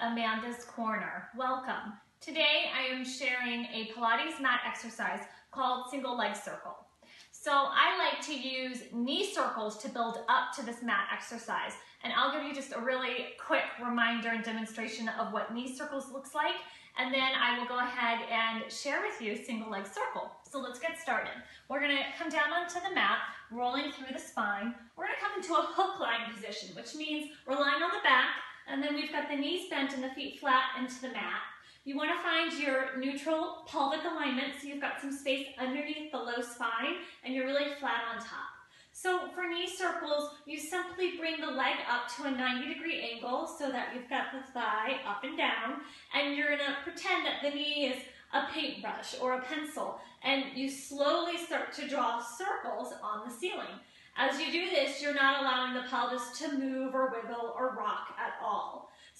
Amanda's Corner. Welcome. Today I am sharing a Pilates mat exercise called single leg circle. So I like to use knee circles to build up to this mat exercise. And I'll give you just a really quick reminder and demonstration of what knee circles looks like. And then I will go ahead and share with you single leg circle. So let's get started. We're gonna come down onto the mat, rolling through the spine. We're gonna come into a hook lying position, which means we're lying on the back, and then we've got the knees bent and the feet flat into the mat. You want to find your neutral pelvic alignment so you've got some space underneath the low spine and you're really flat on top. So for knee circles, you simply bring the leg up to a 90 degree angle so that you've got the thigh up and down and you're going to pretend that the knee is a paintbrush or a pencil and you slowly start to draw circles on the ceiling. As you do this, you're not allowing the pelvis to move or wiggle or rock at.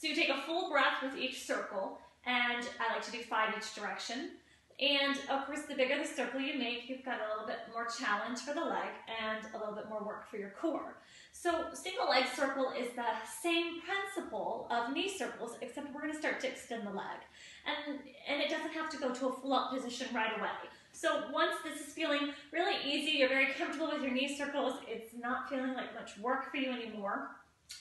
So you take a full breath with each circle, and I like to do five each direction. And of course, the bigger the circle you make, you've got a little bit more challenge for the leg and a little bit more work for your core. So single leg circle is the same principle of knee circles, except we're gonna start to extend the leg. And, and it doesn't have to go to a full up position right away. So once this is feeling really easy, you're very comfortable with your knee circles, it's not feeling like much work for you anymore,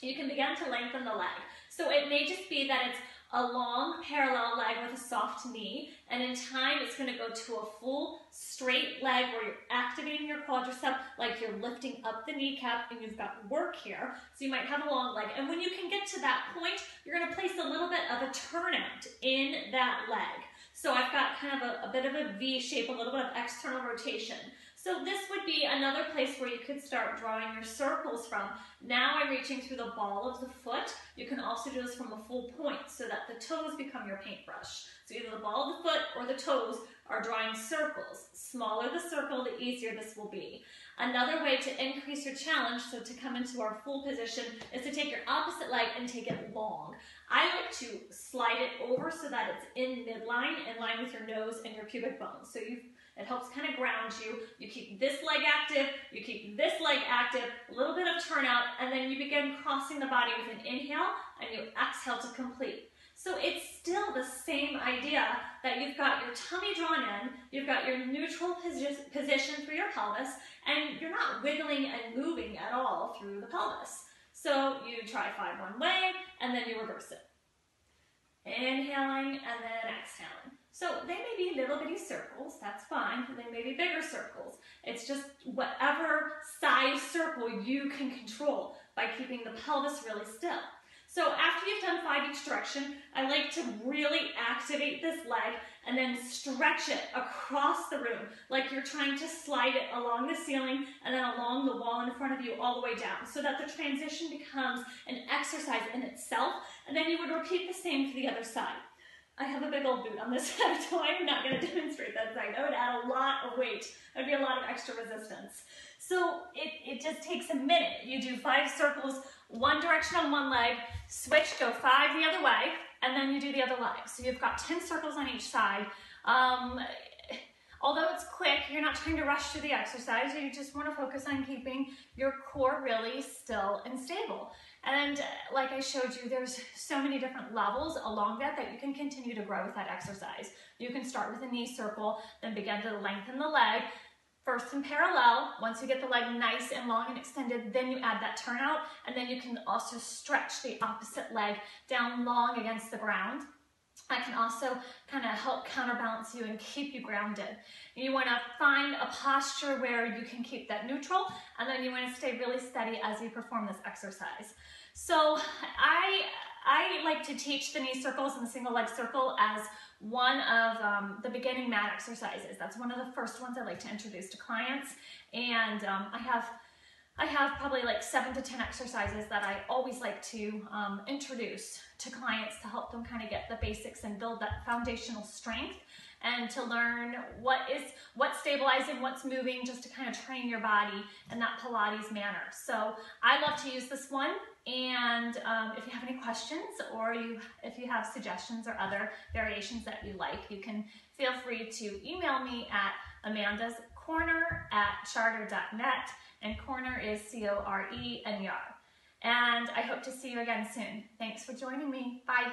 you can begin to lengthen the leg. So it may just be that it's a long parallel leg with a soft knee, and in time it's going to go to a full straight leg where you're activating your quadricep like you're lifting up the kneecap and you've got work here. So you might have a long leg. And when you can get to that point, you're going to place a little bit of a turnout in that leg. So I've got kind of a, a bit of a V shape, a little bit of external rotation. So this would be another place where you could start drawing your circles from. Now I'm reaching through the ball of the foot. You can also do this from a full point so that the toes become your paintbrush. So either the ball of the foot or the toes are drawing circles. Smaller the circle, the easier this will be. Another way to increase your challenge, so to come into our full position, is to take your opposite leg and take it long. I like to slide it over so that it's in midline, in line with your nose and your pubic bone. So you it helps kind of ground you. You keep this leg active, you keep this leg active, a little bit of turnout, and then you begin crossing the body with an inhale, and you exhale to complete. So it's still the same idea that you've got your tummy drawn in, you've got your neutral posi position for your pelvis, and you're not wiggling and moving at all through the pelvis. So you try five one way, and then you reverse it. Inhaling and then exhaling. So they may be little bitty circles, that's fine. They may be bigger circles. It's just whatever size circle you can control by keeping the pelvis really still. So after you've done each direction, I like to really activate this leg and then stretch it across the room like you're trying to slide it along the ceiling and then along the wall in front of you all the way down so that the transition becomes an exercise in itself and then you would repeat the same to the other side. I have a big old boot on this side, so I'm not going to demonstrate that side. That would add a lot of weight. That would be a lot of extra resistance. So it, it just takes a minute. You do five circles, one direction on one leg, switch, go five the other way, and then you do the other leg. So you've got 10 circles on each side. Um, although it's quick, you're not trying to rush through the exercise. You just want to focus on keeping your core really still and stable. And uh, like I showed you, there's so many different levels along that that you can continue to grow with that exercise. You can start with a knee circle, then begin to lengthen the leg. First in parallel, once you get the leg nice and long and extended, then you add that turnout, and then you can also stretch the opposite leg down long against the ground. I can also kind of help counterbalance you and keep you grounded. You want to find a posture where you can keep that neutral, and then you want to stay really steady as you perform this exercise. So I, I like to teach the knee circles and the single leg circle as one of um, the beginning mat exercises. That's one of the first ones I like to introduce to clients. And um, I have I have probably like seven to 10 exercises that I always like to um, introduce to clients to help them kind of get the basics and build that foundational strength and to learn what is what's stabilizing, what's moving, just to kind of train your body in that Pilates manner. So I love to use this one. And um, if you have any questions or you, if you have suggestions or other variations that you like, you can feel free to email me at Amanda's Corner at charter.net. And corner is C-O-R-E-N-E-R. And I hope to see you again soon. Thanks for joining me. Bye.